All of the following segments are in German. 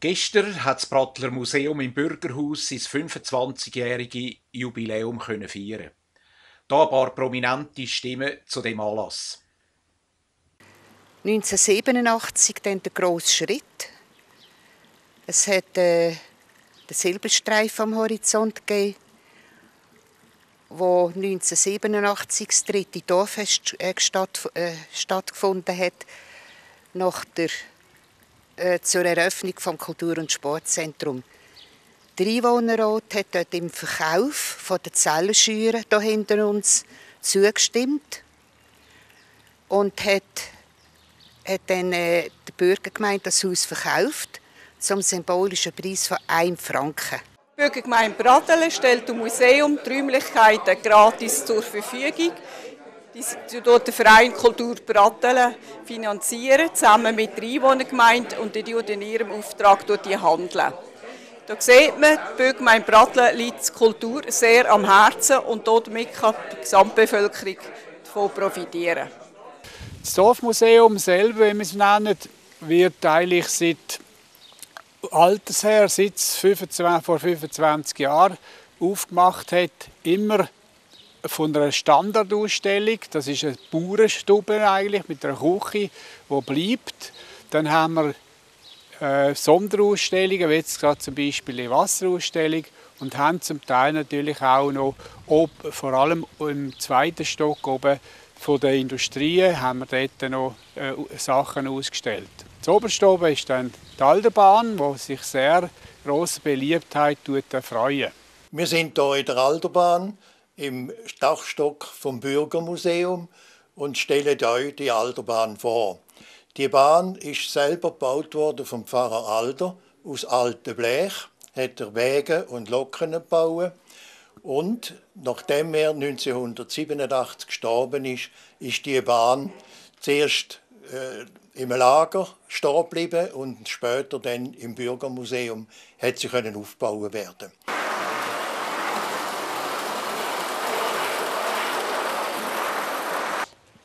Gestern hat das Prattler Museum im Bürgerhaus sein 25-jährige Jubiläum feiern. Hier ein paar prominente Stimmen zu dem Anlass. 1987 dann der grosse Schritt. Es hat äh, den Silberstreif am Horizont gegeben, wo 1987 das dritte Dorffest äh, äh, stattgefunden hat, nach der äh, zur Eröffnung des Kultur- und Sportzentrums. Der Einwohnerrat hat dort im Verkauf von der Zellenschüre hier hinter uns zugestimmt und hat, hat dann äh, der Bürgergemeinde das Haus verkauft zum symbolischen Preis von 1 Franken. Die Bürgergemeinde Bradelen stellt dem Museum die Räumlichkeiten gratis zur Verfügung. Die dort der Verein Kultur Bratteln finanzieren, zusammen mit der Einwohnergemeinde und die in ihrem Auftrag die handeln. Da sieht man, die Bürgergemeinde Bratteln liegt die Kultur sehr am Herzen und damit kann die Gesamtbevölkerung davon profitieren. Das Dorfmuseum selber, wie wir es nennen, wird eigentlich seit Alters her, seit es 25, vor 25 Jahren aufgemacht hat, immer von einer Standardausstellung. Das ist eine Bauernstube eigentlich mit einer Küche, die bleibt. Dann haben wir äh, Sonderausstellungen, wie jetzt gerade zum Beispiel eine Wasserausstellung und haben zum Teil natürlich auch noch, ob, vor allem im zweiten Stock oben von der Industrie, haben wir dort noch äh, Sachen ausgestellt. Das oberste ist dann die Alderbahn, die sich sehr grosse Beliebtheit erfreuen. Wir sind hier in der Alderbahn im Dachstock vom Bürgermuseum und stellen euch die Alterbahn vor. Die Bahn ist selber gebaut worden vom Pfarrer Alder aus altem Blech, hat er Wege und Locken gebaut. Und nachdem er 1987 gestorben ist, ist die Bahn zuerst äh, im Lager stehen geblieben und später dann im Bürgermuseum hat sie können aufbauen werden.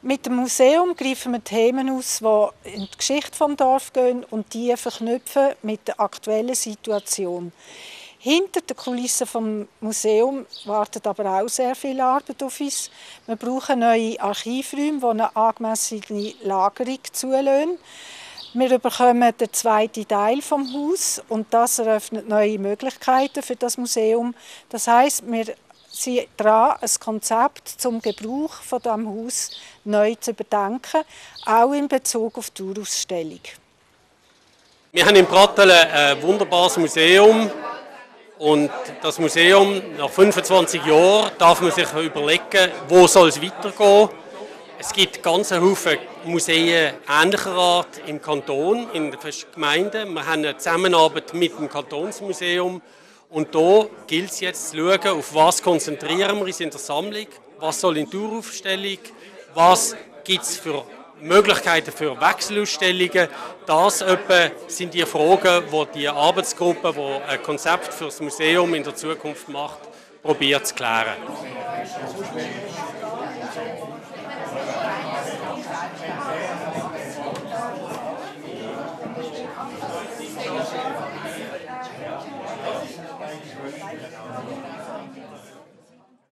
Mit dem Museum greifen wir Themen aus, die in die Geschichte des Dorf gehen und die verknüpfen mit der aktuellen Situation. Hinter den Kulissen des Museums wartet aber auch sehr viel Arbeit auf uns. Wir brauchen neue Archivräume, die eine angemessene Lagerung zulassen. Wir bekommen den zweiten Teil vom Haus und das eröffnet neue Möglichkeiten für das Museum. Das heißt, wir sind dran, ein Konzept zum Gebrauch von dem Haus neu zu überdenken, auch in Bezug auf die Urausstellung. Wir haben in Pratteln ein wunderbares Museum und das Museum nach 25 Jahren darf man sich überlegen, wo soll es weitergehen. Es gibt ganz Haufen Museen ähnlicher Art im Kanton, in den Gemeinden. Wir haben eine Zusammenarbeit mit dem Kantonsmuseum und da gilt es jetzt zu schauen, auf was konzentrieren wir uns in der Sammlung, was soll in die Uraufstellung, was gibt es für Möglichkeiten für Wechselausstellungen. Das etwa sind die Fragen, die die Arbeitsgruppe, die ein Konzept für das Museum in der Zukunft macht, probiert zu klären.